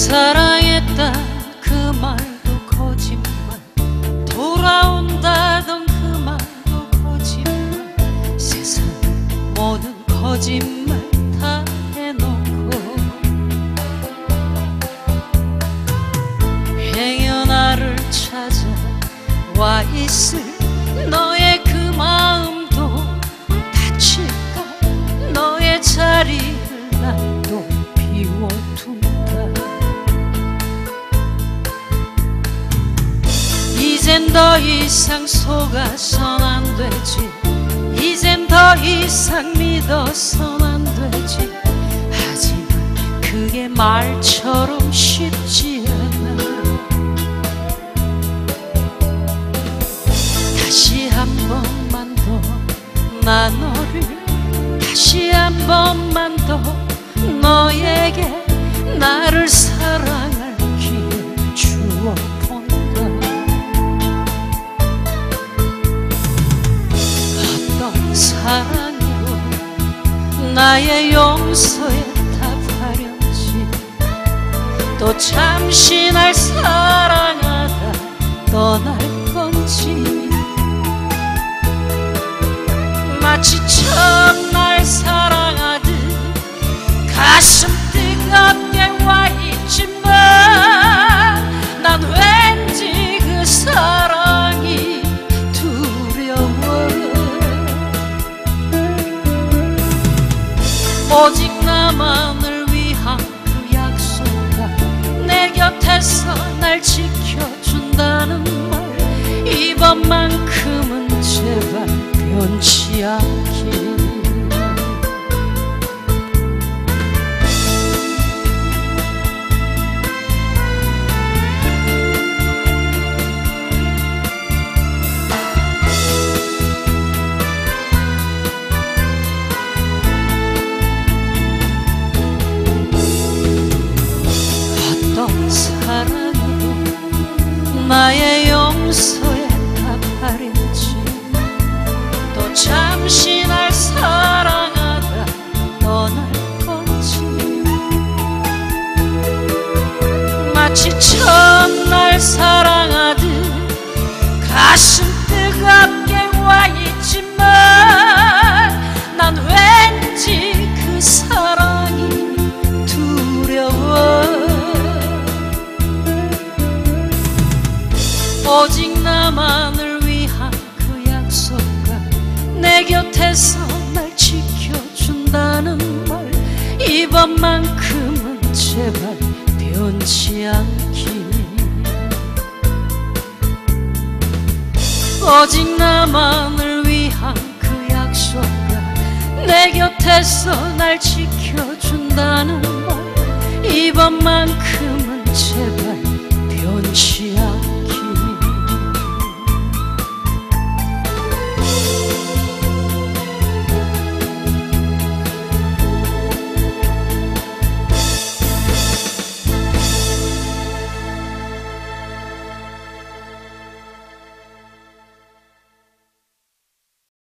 사랑했다. 그 말도 거짓말. 돌아온다던 그 말도 거짓말. 세상 모든 거짓말 다 해놓고 행여 나를 찾아와 있을 이젠 더 이상 속아선 안 되지. 이젠 더 이상 믿어선 안 되지. 하지만 그게 말처럼 쉽지 않아. 다시 한 번만 더 나 너를 다시 한 번만 더 너에게 나를 사랑 사랑으로 나의 용서에 답하려지. 또 잠시 날 사랑하다 떠날 건지. 마치 처음 날 사랑하듯 가슴 뜨겁 않길 어떤 사랑으로 나의 마치 처음 날 사랑하듯 가슴 뜨겁게 와 있지만 난 왠지 그 사랑이 두려워. 오직 나만을 위한 그 약속과 내 곁에서 날 지켜준다는 말 이번만큼은 제발 변치 않기. 오직 나만을 위한 그 약속과 내 곁에서 날 지켜준다는 말. 이번만큼